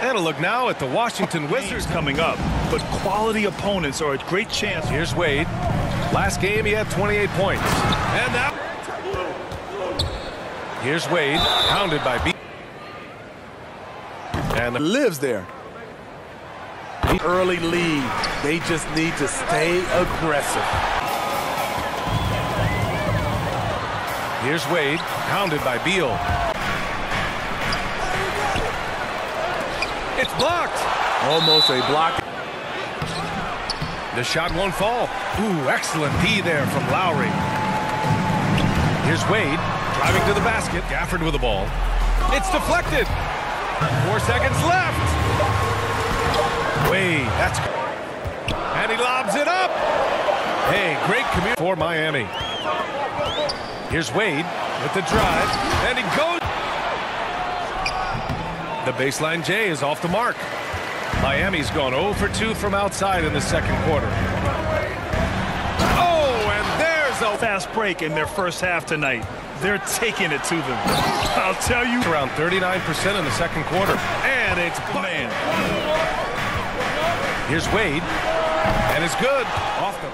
And a look now at the Washington Wizards coming up, but quality opponents are a great chance. Here's Wade. Last game, he had 28 points. And now, here's Wade, pounded by B. And the lives there. Early lead. They just need to stay aggressive. Here's Wade, pounded by Beal. It's blocked. Almost a block. The shot won't fall. Ooh, excellent D there from Lowry. Here's Wade, driving to the basket. Gafford with the ball. It's deflected. Four seconds left. Wade, that's... And he lobs it up. Hey, great commute for Miami. Here's Wade with the drive, and he goes... The baseline J is off the mark. Miami's gone 0 for 2 from outside in the second quarter. Oh, and there's a fast break in their first half tonight. They're taking it to them. I'll tell you. Around 39% in the second quarter. And it's man. Here's Wade. And it's good. Off the.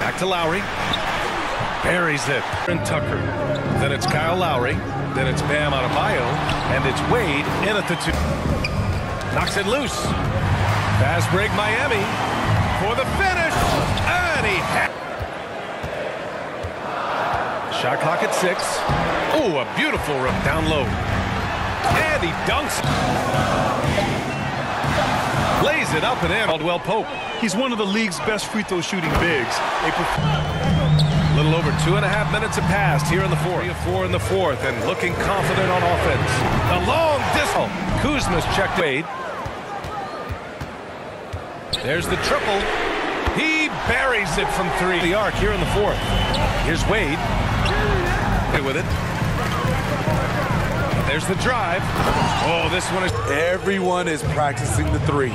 Back to Lowry. Buries it. And Tucker. Then it's Kyle Lowry. Then it's Bam Adebayo. And it's Wade in at the two. Knocks it loose. Fast break Miami for the finish. And he. Shot clock at six. Oh, a beautiful rip down low. And he dunks. Lays it up and in. Caldwell Pope. He's one of the league's best free throw shooting bigs. A little over two and a half minutes have passed here in the fourth. Three four in the fourth and looking confident on offense. The long distance. Oh, Kuzma's checked Wade. There's the triple. He buries it from three. The arc here in the fourth. Here's Wade. With it. There's the drive. Oh, this one is. Everyone is practicing the three.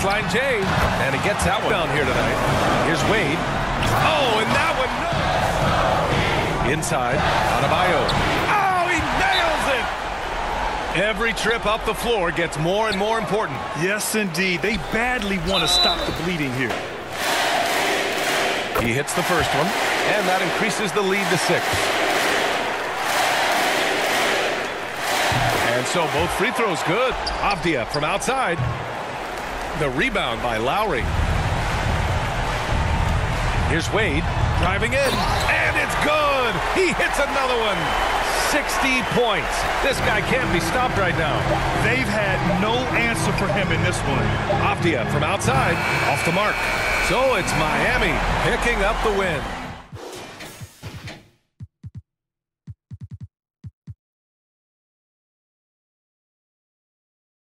Baseline J. And he gets that one down here tonight. Here's Wade. Oh, and that one. No. Inside. Adebayo. Oh, he nails it! Every trip up the floor gets more and more important. Yes, indeed. They badly want to stop the bleeding here. He hits the first one, and that increases the lead to six. And so both free throws good. Avdija from outside. The rebound by Lowry. Here's Wade driving in, and it's good. He hits another one. 60 points. This guy can't be stopped right now. They've had no answer for him in this one. Avdija from outside, off the mark. So it's Miami picking up the win.